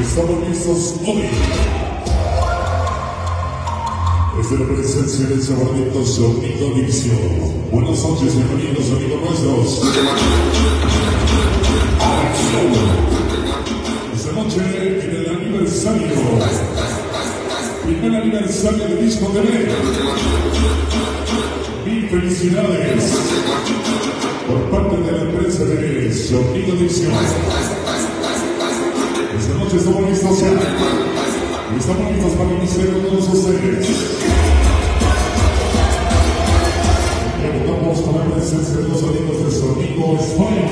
estamos listos hoy. Desde la presencia del Sabadito Sonido División. Buenas noches, bienvenidos amigos nuestros. Esta noche en el aniversario, primer aniversario de Disco TV. Mil felicidades por parte estamos listos para iniciar con todos ustedes. Preguntamos por la presencia de los amigos de Sonido España.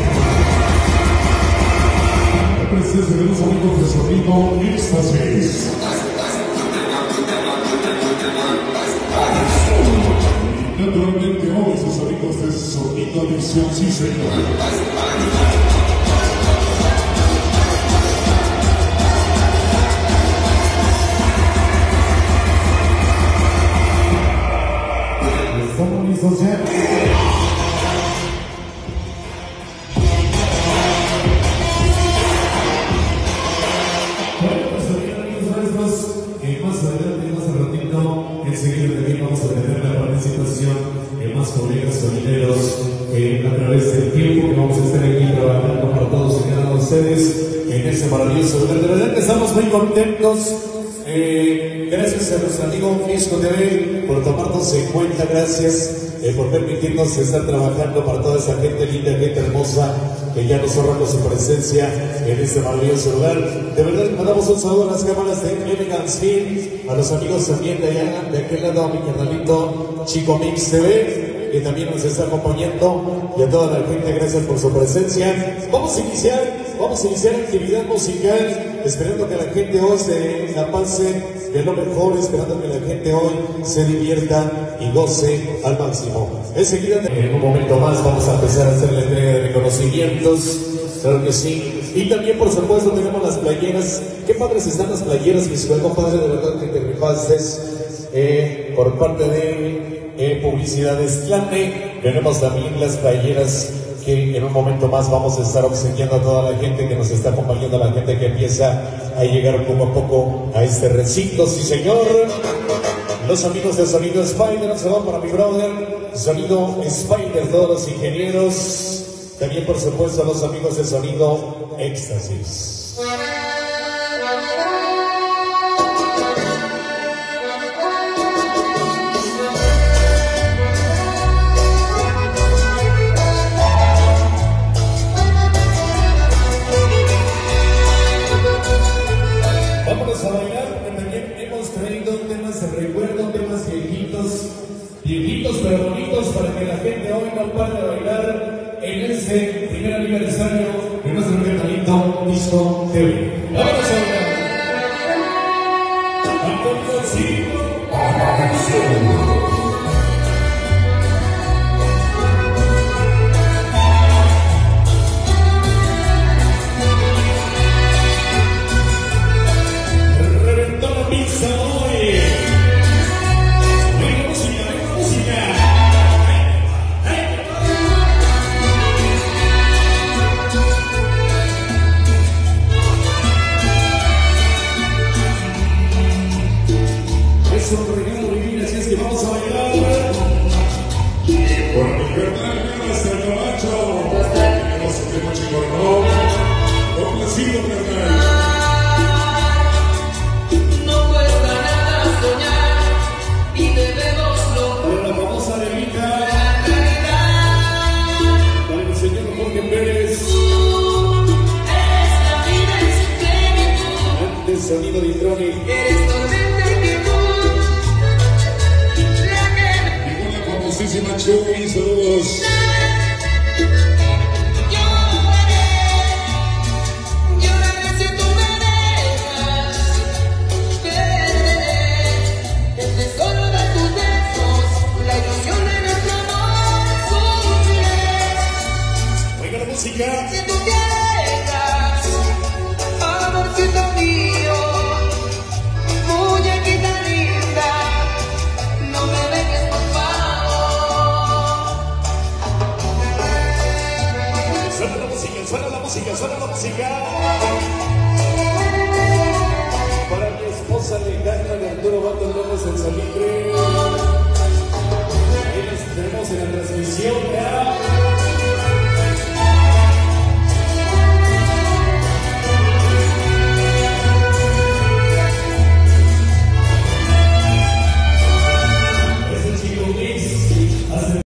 La presencia de los amigos de Sonido Éxtasis. Naturalmente hoy sus amigos de Sonido Adicción, sí señor. ¿Estamos listos ya? Bueno, pues amigos nuestros, eh, más adelante, más al ratito, enseguida también vamos a tener la participación de más colegas sonideros eh, a través del tiempo que vamos a estar aquí trabajando para todos y cada ustedes en ese maravilloso. De verdad estamos muy contentos. Eh, gracias a nuestro amigo Fisco TV por tomarnos en cuenta, gracias eh, por permitirnos estar trabajando para toda esa gente linda, gente hermosa que ya nos honra con su presencia en este maravilloso lugar. De verdad, mandamos un saludo a las cámaras de Elegance Film, a los amigos también de allá, de aquel lado, a mi carnalito Chico Mix TV, que también nos está acompañando, y a toda la gente, gracias por su presencia. Vamos a iniciar, vamos a iniciar actividad musical, esperando que la gente hoy se la pase de lo mejor, esperando que la gente hoy se divierta y goce al máximo. Enseguida, en un momento más, vamos a empezar a hacer la entrega de reconocimientos, claro que sí. Y también, por supuesto, tenemos las playeras. Qué padres están las playeras, mis buen compadre, de verdad que te rifaste eh, por parte de eh, Publicidades Tlane. Tenemos también las playeras que en un momento más vamos a estar obsequiando a toda la gente que nos está acompañando, a la gente que empieza a llegar poco a poco a este recinto. Sí, señor. Los amigos de Sonido Spider, un saludo para mi brother. Sonido Spider, todos los ingenieros. También, por supuesto, los amigos de Sonido Éxtasis. 2015, primer aniversario de nuestro primer talento, Disco TV. ¡Vámonos a ah, de Tronic. eres tormenta y quietud. La que Y una famosísima Chuy, saludos. lloraré,